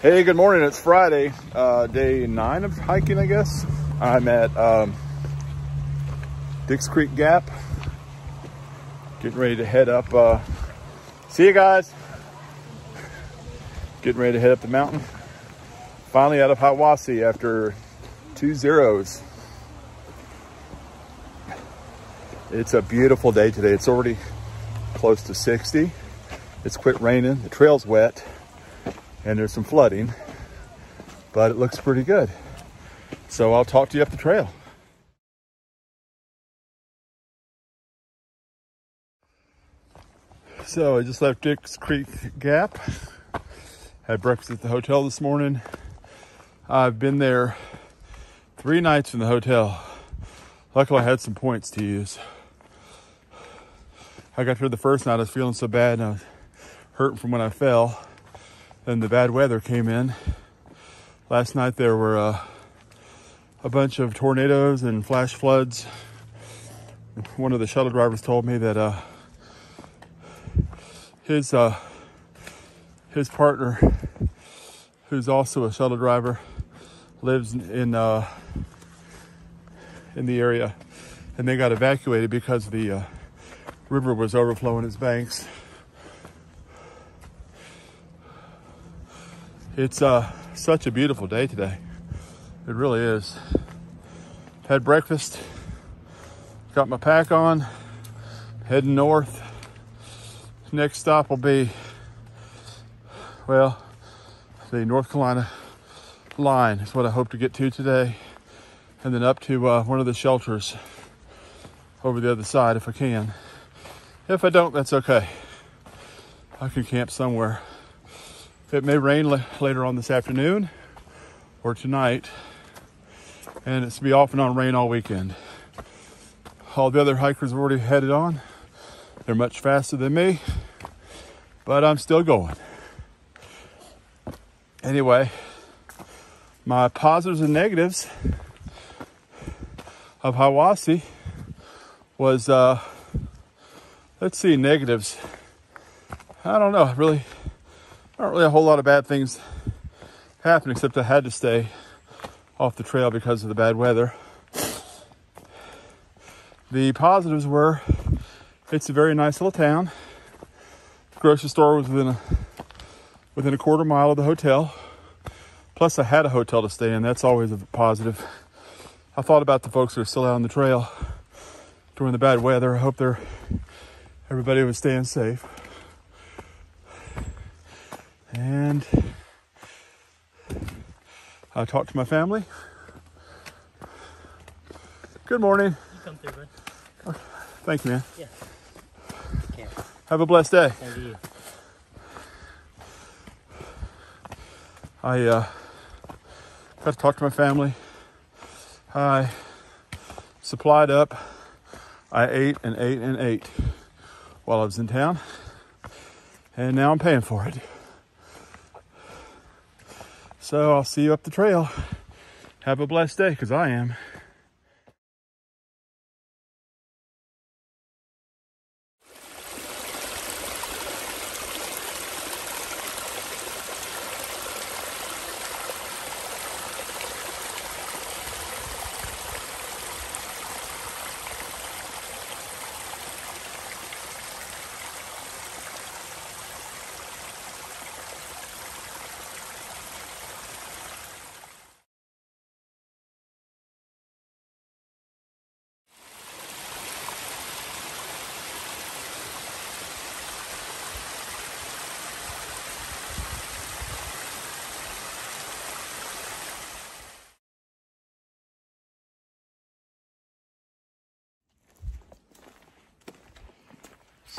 Hey, good morning. It's Friday, uh, day nine of hiking, I guess. I'm at um, Dick's Creek Gap, getting ready to head up. Uh, see you guys. Getting ready to head up the mountain. Finally out of Hiawassee after two zeros. It's a beautiful day today. It's already close to 60. It's quit raining. The trail's wet and there's some flooding, but it looks pretty good. So I'll talk to you up the trail. So I just left Dick's Creek Gap. Had breakfast at the hotel this morning. I've been there three nights in the hotel. Luckily I had some points to use. I got here the first night, I was feeling so bad and I was hurting from when I fell. Then the bad weather came in. Last night there were uh, a bunch of tornadoes and flash floods. One of the shuttle drivers told me that uh, his uh, his partner, who's also a shuttle driver, lives in uh, in the area, and they got evacuated because the uh, river was overflowing its banks. It's uh, such a beautiful day today. It really is. Had breakfast, got my pack on, heading north. Next stop will be, well, the North Carolina line is what I hope to get to today. And then up to uh, one of the shelters over the other side if I can. If I don't, that's okay. I can camp somewhere. It may rain later on this afternoon or tonight, and it's to be off and on rain all weekend. All the other hikers have already headed on. They're much faster than me, but I'm still going. Anyway, my positives and negatives of Hiawassee was, uh, let's see, negatives. I don't know, really not really a whole lot of bad things happened, except I had to stay off the trail because of the bad weather. The positives were it's a very nice little town. Grocery store was within a within a quarter mile of the hotel. Plus I had a hotel to stay in. That's always a positive. I thought about the folks who are still out on the trail during the bad weather. I hope they're everybody was staying safe. And I talked to my family. Good morning. You come through, bud. Okay. Thank you, man. Yeah. Have a blessed day. Thank you. I uh, got to talk to my family. I supplied up. I ate and ate and ate while I was in town. And now I'm paying for it. So I'll see you up the trail. Have a blessed day, because I am.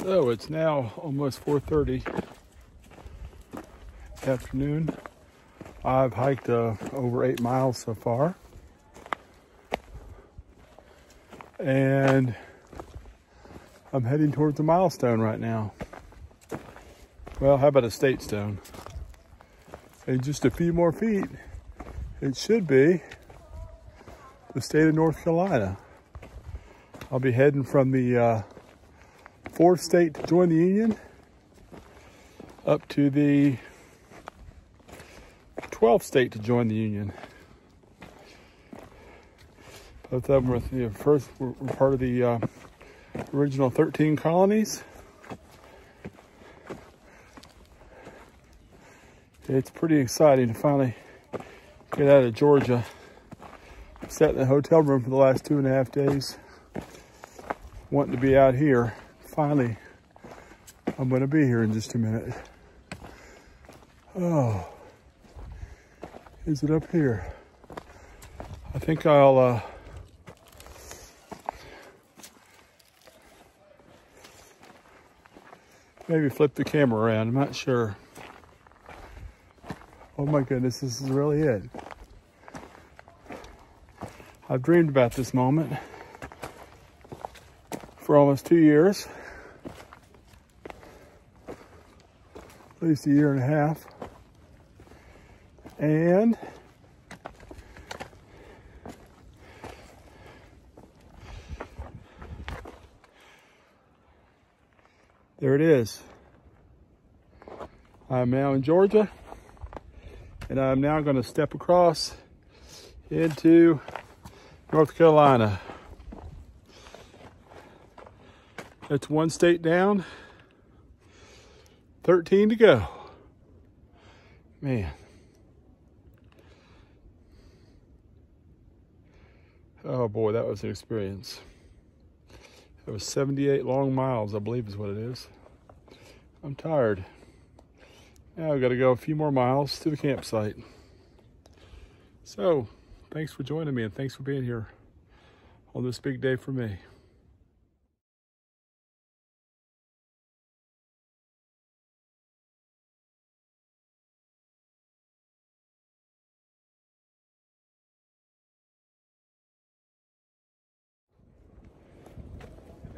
So it's now almost 4.30 afternoon. I've hiked uh, over eight miles so far. And I'm heading towards a milestone right now. Well, how about a state stone? In just a few more feet, it should be the state of North Carolina. I'll be heading from the uh, fourth state to join the Union up to the 12th state to join the Union. Both of them were the first were, part of the uh, original 13 colonies. It's pretty exciting to finally get out of Georgia. Sat in the hotel room for the last two and a half days, wanting to be out here. Finally, I'm going to be here in just a minute. Oh, is it up here? I think I'll uh, maybe flip the camera around. I'm not sure. Oh my goodness, this is really it. I've dreamed about this moment for almost two years. At least a year and a half. And there it is. I'm now in Georgia and I'm now going to step across into North Carolina. That's one state down, 13 to go. Man. Oh boy, that was an experience. It was 78 long miles, I believe is what it is. I'm tired. Now I've got to go a few more miles to the campsite. So, thanks for joining me and thanks for being here on this big day for me.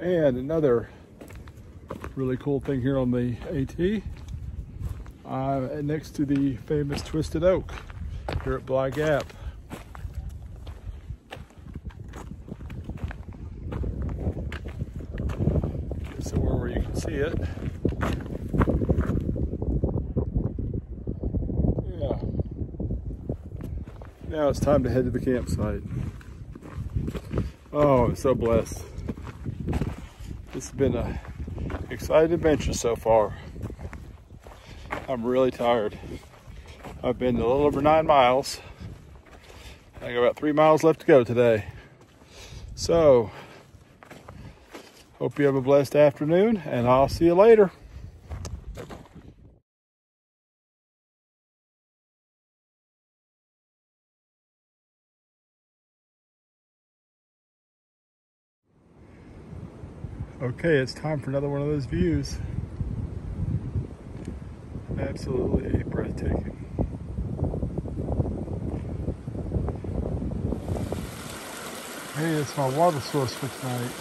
And another really cool thing here on the AT, uh, next to the famous Twisted Oak here at Bly Gap. Somewhere where you can see it. Yeah. Now it's time to head to the campsite. Oh, I'm so blessed. Has been a exciting adventure so far. I'm really tired. I've been a little over nine miles. I got about three miles left to go today. So, hope you have a blessed afternoon and I'll see you later. Okay, it's time for another one of those views. Absolutely breathtaking. Hey, it's my water source for tonight.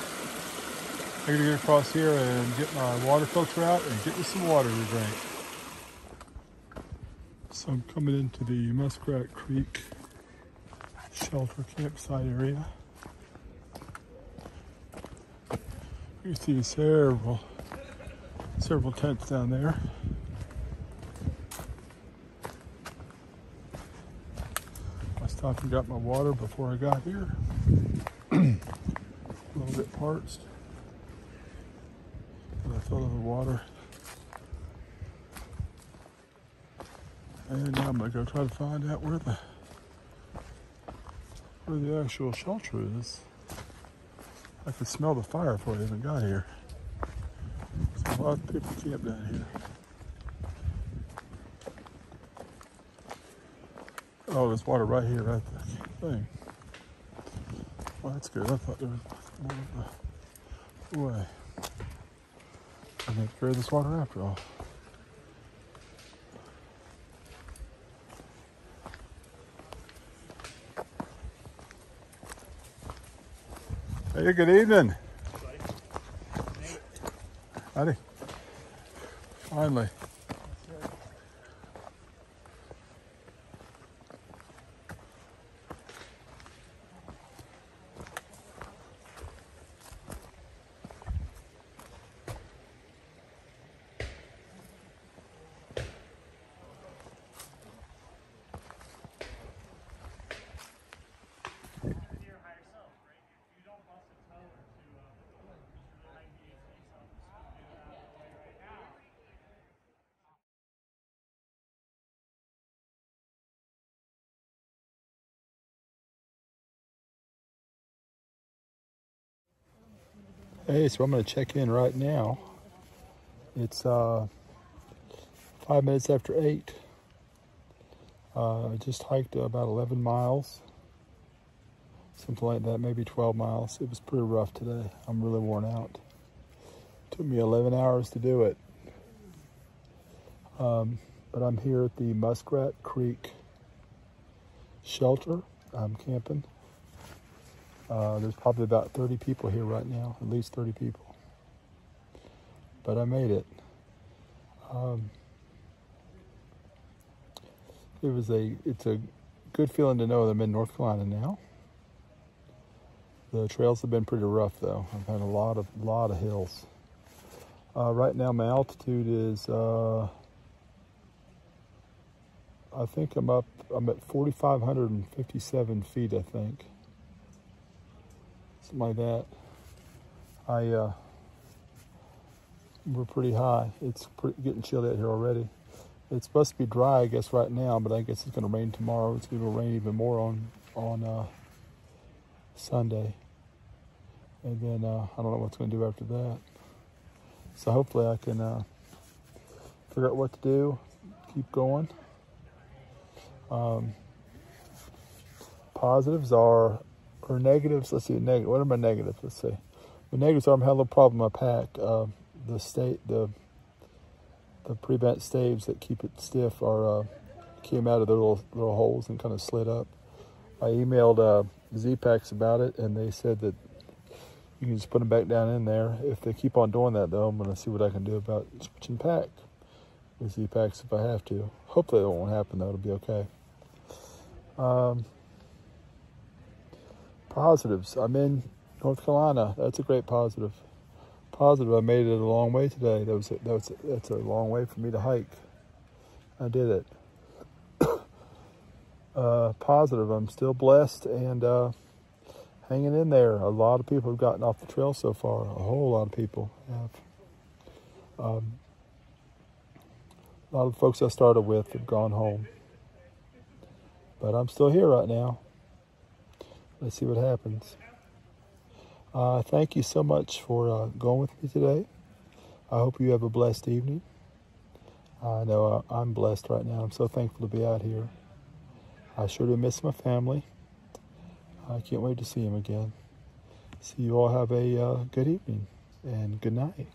I gotta get across here and get my water filter out and get me some water to drink. So I'm coming into the Muskrat Creek shelter campsite area. You see several, several tents down there. I stopped and got my water before I got here. A little bit parched. But I filled up the water. And now I'm gonna go try to find out where the where the actual shelter is. I can smell the fire before I even got here. There's a lot of people camp down here. Oh, there's water right here at the thing. Well, that's good. I thought there was more of the way. I need to carry this water after all. Hey, good evening. Howdy. Finally. Hey, so I'm going to check in right now. It's uh, five minutes after eight. Uh, I just hiked about 11 miles, something like that, maybe 12 miles. It was pretty rough today. I'm really worn out. took me 11 hours to do it. Um, but I'm here at the Muskrat Creek shelter. I'm camping. Uh, there's probably about 30 people here right now, at least 30 people. But I made it. Um, it was a, it's a good feeling to know that I'm in North Carolina now. The trails have been pretty rough though. I've had a lot of, lot of hills. Uh, right now my altitude is, uh, I think I'm up, I'm at 4,557 feet, I think like that. I uh, we're pretty high. It's pretty, getting chilly out here already. It's supposed to be dry, I guess, right now, but I guess it's going to rain tomorrow. It's going to rain even more on on uh, Sunday, and then uh, I don't know what's going to do after that. So hopefully, I can uh, figure out what to do. Keep going. Um, positives are or negatives. Let's see, negative. What are my negatives? Let's see. The negatives are I'm having a problem with my pack. Uh, the state, the the prevent staves that keep it stiff are uh, came out of their little little holes and kind of slid up. I emailed uh, Zpacks about it, and they said that you can just put them back down in there. If they keep on doing that, though, I'm going to see what I can do about switching pack with Zpacks if I have to. Hopefully, it won't happen, though. It'll be okay. Um, Positives. I'm in North Carolina. That's a great positive. Positive. I made it a long way today. That was a, that was a, that's a long way for me to hike. I did it. uh, positive. I'm still blessed and uh, hanging in there. A lot of people have gotten off the trail so far. A whole lot of people have. Um, a lot of the folks I started with have gone home. But I'm still here right now. Let's see what happens. Uh, thank you so much for uh, going with me today. I hope you have a blessed evening. I know uh, I'm blessed right now. I'm so thankful to be out here. I sure do miss my family. I can't wait to see them again. So you all have a uh, good evening and good night.